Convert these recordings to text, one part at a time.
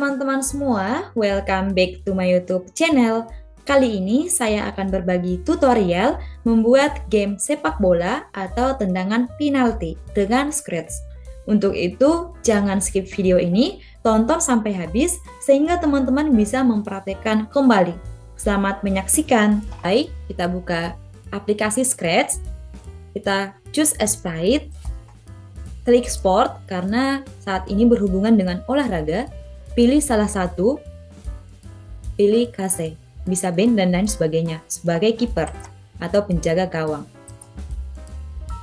teman-teman semua, welcome back to my YouTube channel. Kali ini saya akan berbagi tutorial membuat game sepak bola atau tendangan penalti dengan Scratch. Untuk itu, jangan skip video ini, tonton sampai habis sehingga teman-teman bisa mempraktekkan kembali. Selamat menyaksikan. Baik, kita buka aplikasi Scratch. Kita choose a sprite, klik sport karena saat ini berhubungan dengan olahraga pilih salah satu, pilih kase, bisa band dan lain sebagainya sebagai kiper atau penjaga gawang.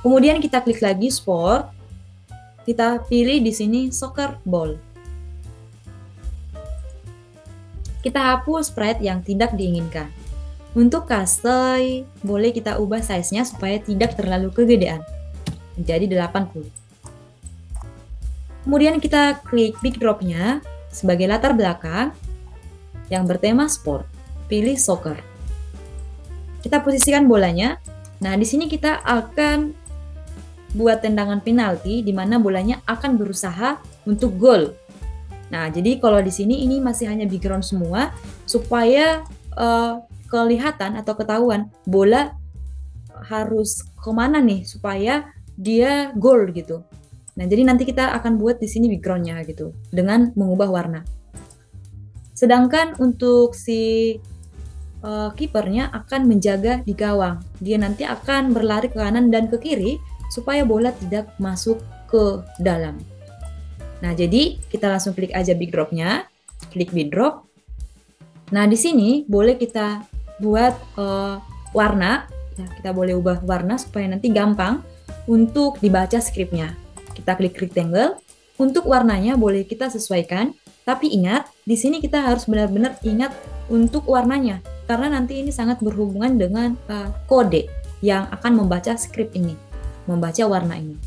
Kemudian kita klik lagi sport, kita pilih di sini soccer ball. Kita hapus sprite yang tidak diinginkan. Untuk kasai, boleh kita ubah size-nya supaya tidak terlalu kegedean. Menjadi 80. Kemudian kita klik big drop-nya, sebagai latar belakang yang bertema sport. Pilih soccer. Kita posisikan bolanya. Nah, di sini kita akan buat tendangan penalti di mana bolanya akan berusaha untuk gol. Nah, jadi kalau di sini ini masih hanya background semua supaya uh, kelihatan atau ketahuan bola harus ke mana nih supaya dia gol gitu. Nah, jadi nanti kita akan buat di sini backgroundnya gitu, dengan mengubah warna. Sedangkan untuk si uh, kipernya akan menjaga di gawang. Dia nanti akan berlari ke kanan dan ke kiri supaya bola tidak masuk ke dalam. Nah, jadi kita langsung klik aja big dropnya, klik big drop. Nah, di sini boleh kita buat uh, warna, ya, kita boleh ubah warna supaya nanti gampang untuk dibaca skripnya. Kita klik rectangle. Untuk warnanya boleh kita sesuaikan, tapi ingat, di sini kita harus benar-benar ingat untuk warnanya, karena nanti ini sangat berhubungan dengan uh, kode yang akan membaca script ini, membaca warna ini.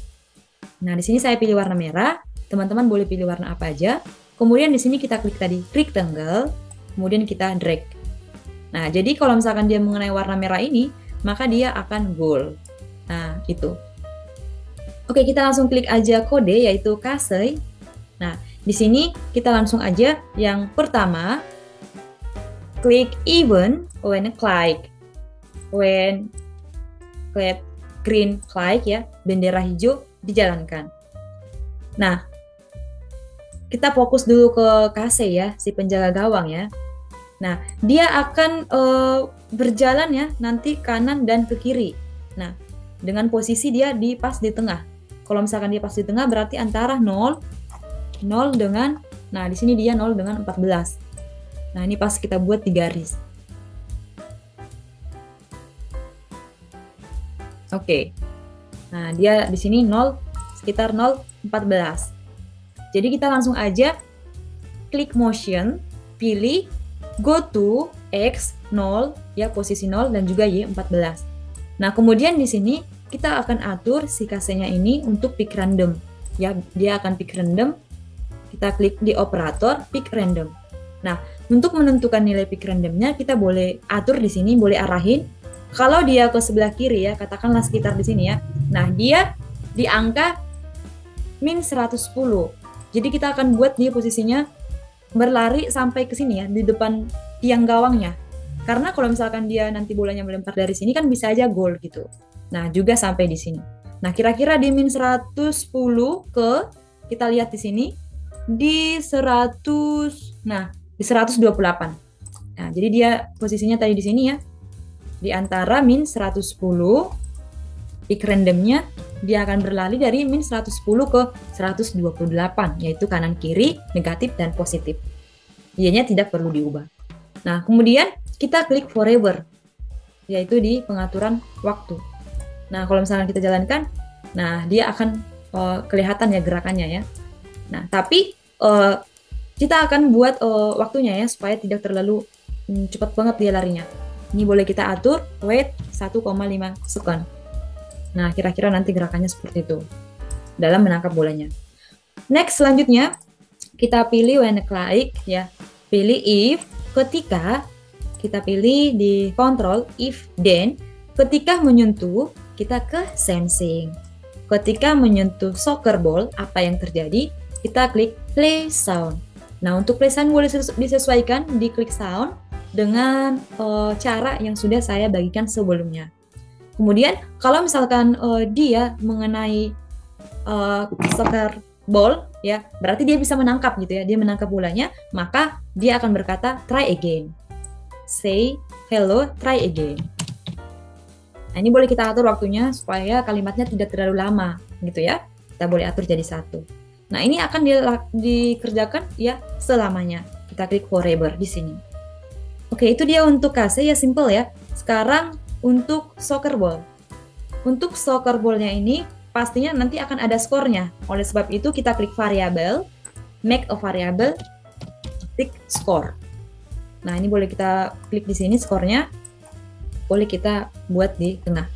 Nah, di sini saya pilih warna merah, teman-teman boleh pilih warna apa aja. Kemudian di sini kita klik tadi rectangle, kemudian kita drag. Nah, jadi kalau misalkan dia mengenai warna merah ini, maka dia akan gold. Nah, itu. Oke, kita langsung klik aja kode yaitu kasei. Nah, di sini kita langsung aja yang pertama klik even when click when klik green click ya, bendera hijau dijalankan. Nah, kita fokus dulu ke kase ya, si penjaga gawang ya. Nah, dia akan uh, berjalan ya nanti kanan dan ke kiri. Nah, dengan posisi dia di pas di tengah. Kalau misalkan dia pas di tengah berarti antara 0 0 dengan nah di sini dia 0 dengan 14. Nah, ini pas kita buat di garis. Oke. Nah, dia di sini 0 sekitar 0 14. Jadi kita langsung aja klik motion, pilih go to X 0 ya posisi 0 dan juga Y 14. Nah, kemudian di sini kita akan atur si kasenya ini untuk pick random. Ya, dia akan pick random. Kita klik di operator pick random. Nah, untuk menentukan nilai pick randomnya kita boleh atur di sini, boleh arahin. Kalau dia ke sebelah kiri ya, katakanlah sekitar di sini ya. Nah, dia di angka min 110. Jadi kita akan buat dia posisinya berlari sampai ke sini ya, di depan tiang gawangnya. Karena kalau misalkan dia nanti bolanya melempar dari sini kan bisa aja gol gitu. Nah, juga sampai di sini. Nah, kira-kira di min 110 ke kita lihat di sini di 100 nah, di 128. Nah, jadi dia posisinya tadi di sini ya. Di antara min 110 pick randomnya dia akan berlari dari min 110 ke 128 yaitu kanan kiri, negatif dan positif. Ianya tidak perlu diubah. Nah, kemudian kita klik forever yaitu di pengaturan waktu. Nah, kalau misalnya kita jalankan, nah dia akan uh, kelihatan ya gerakannya ya. Nah, tapi uh, kita akan buat uh, waktunya ya supaya tidak terlalu um, cepat banget dia larinya. Ini boleh kita atur wait 1,5 second. Nah, kira-kira nanti gerakannya seperti itu dalam menangkap bolanya. Next selanjutnya kita pilih when click ya. Pilih if ketika kita pilih di control if then ketika menyentuh kita ke sensing. Ketika menyentuh soccer ball, apa yang terjadi? Kita klik play sound. Nah, untuk play sound boleh disesuaikan di click sound dengan uh, cara yang sudah saya bagikan sebelumnya. Kemudian, kalau misalkan uh, dia mengenai uh, soccer ball, ya berarti dia bisa menangkap gitu ya, dia menangkap bolanya, maka dia akan berkata try again. Say hello, try again. Nah, ini boleh kita atur waktunya supaya kalimatnya tidak terlalu lama gitu ya. Kita boleh atur jadi satu. Nah, ini akan di, dikerjakan ya selamanya. Kita klik forever di sini. Oke, itu dia untuk KC ya simple ya. Sekarang untuk soccer ball. Untuk soccer ballnya ini pastinya nanti akan ada skornya. Oleh sebab itu kita klik variable, make a variable, klik score. Nah, ini boleh kita klik di sini skornya. Boleh kita buat di tengah.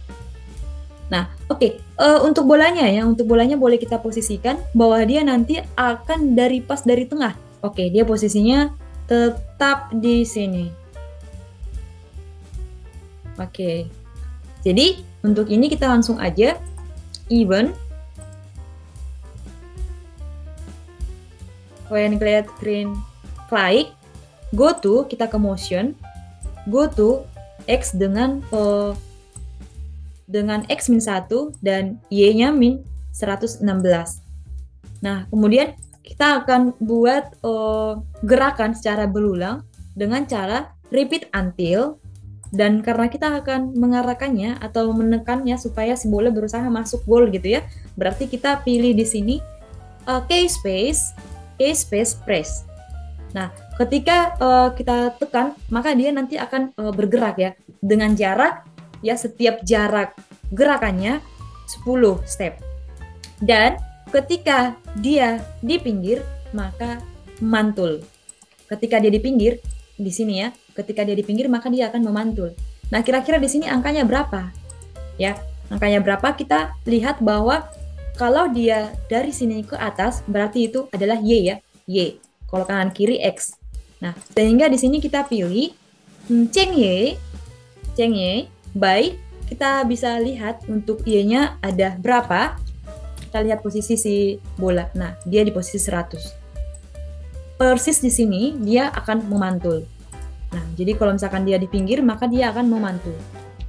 Nah, oke, okay. uh, eh, untuk bolanya ya, untuk bolanya boleh kita posisikan bahwa dia nanti akan dari pas dari tengah. Oke, okay, dia posisinya tetap di sini. Oke. Jadi untuk ini kita langsung aja even when create green klik go to kita ke motion go to x dengan uh, dengan x min 1 dan y-nya min 116. Nah, kemudian kita akan buat uh, gerakan secara berulang dengan cara repeat until dan karena kita akan mengarahkannya atau menekannya supaya si bola berusaha masuk gol gitu ya. Berarti kita pilih di sini uh, K space K space press. Nah, ketika uh, kita tekan, maka dia nanti akan uh, bergerak ya dengan jarak ya setiap jarak gerakannya 10 step. Dan ketika dia di pinggir, maka mantul. Ketika dia di pinggir, di sini ya, ketika dia di pinggir maka dia akan memantul. Nah, kira-kira di sini angkanya berapa? Ya, angkanya berapa? Kita lihat bahwa kalau dia dari sini ke atas berarti itu adalah Y ya, Y. Kalau kanan kiri X. Nah, sehingga di sini kita pilih hmm, Ceng Y, Ceng Y, by kita bisa lihat untuk Y-nya ada berapa. Kita lihat posisi si bola. Nah, dia di posisi 100 persis di sini dia akan memantul. Nah, jadi kalau misalkan dia di pinggir, maka dia akan memantul.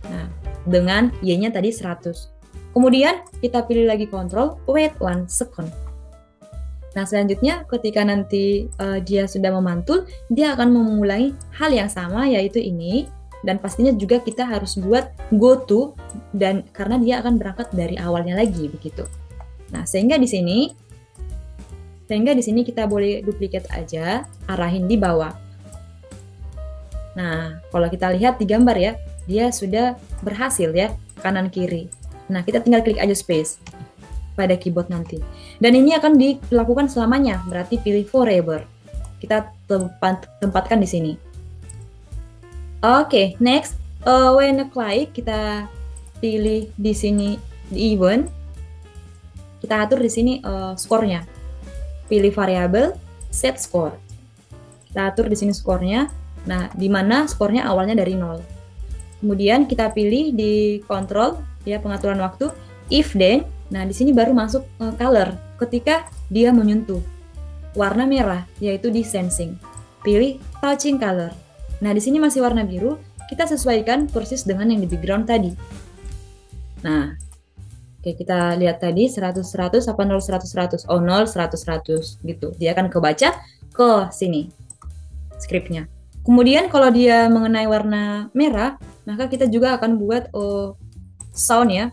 Nah, dengan Y-nya tadi 100. Kemudian kita pilih lagi kontrol, wait one second. Nah, selanjutnya ketika nanti uh, dia sudah memantul, dia akan memulai hal yang sama yaitu ini dan pastinya juga kita harus buat go to dan karena dia akan berangkat dari awalnya lagi begitu. Nah, sehingga di sini sehingga di sini kita boleh duplikat aja, arahin di bawah. Nah, kalau kita lihat di gambar ya, dia sudah berhasil ya, kanan kiri. Nah, kita tinggal klik aja space pada keyboard nanti. Dan ini akan dilakukan selamanya, berarti pilih forever. Kita tempat, tempatkan di sini. Oke, okay, next, uh, when klik kita pilih di sini di event. Kita atur di sini uh, skornya pilih variabel set score. Kita atur di sini skornya. Nah, di mana skornya awalnya dari 0. Kemudian kita pilih di control ya pengaturan waktu if then. Nah, di sini baru masuk uh, color ketika dia menyentuh warna merah yaitu di sensing. Pilih touching color. Nah, di sini masih warna biru, kita sesuaikan persis dengan yang di background tadi. Nah, Oke, kita lihat tadi 100 100 apa 0 100 100? Oh, 0 100 100 gitu. Dia akan kebaca ke sini skripnya. Kemudian kalau dia mengenai warna merah, maka kita juga akan buat oh, sound ya.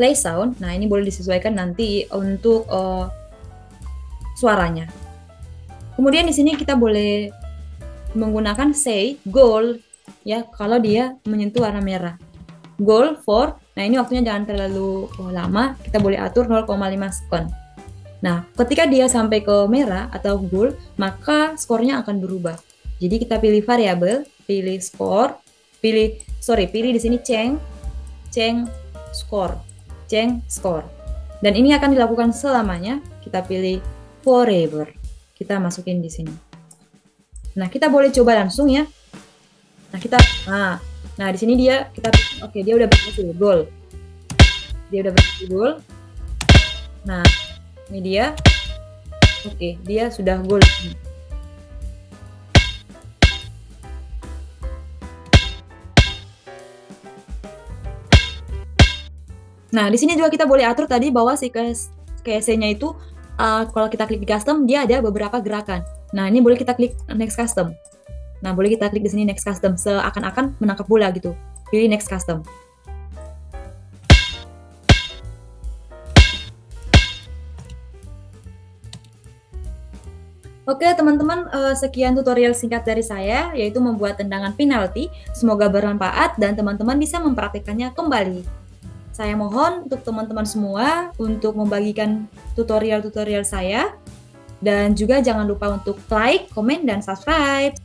Play sound. Nah, ini boleh disesuaikan nanti untuk oh, suaranya. Kemudian di sini kita boleh menggunakan say goal ya kalau dia menyentuh warna merah. Goal for Nah, ini waktunya jangan terlalu oh, lama, kita boleh atur 0,5 second. Nah, ketika dia sampai ke merah atau gold, maka skornya akan berubah. Jadi kita pilih variabel, pilih score, pilih sorry, pilih di sini ceng, ceng score, ceng score. Dan ini akan dilakukan selamanya. Kita pilih forever. Kita masukin di sini. Nah, kita boleh coba langsung ya. Nah, kita nah Nah, di sini dia kita oke, okay, dia udah berhasil gol. Dia udah berhasil gol. Nah, ini dia. Oke, dia sudah gol. Nah, di sini juga kita boleh atur tadi bahwa si KSC-nya itu uh, kalau kita klik di custom dia ada beberapa gerakan. Nah, ini boleh kita klik next custom. Nah, boleh kita klik di sini next custom seakan-akan menangkap bola gitu. Pilih next custom. Oke teman-teman, eh, sekian tutorial singkat dari saya, yaitu membuat tendangan penalti. Semoga bermanfaat dan teman-teman bisa mempraktikkannya kembali saya mohon untuk teman-teman semua untuk membagikan tutorial-tutorial saya. Dan juga jangan lupa untuk like, komen, dan subscribe.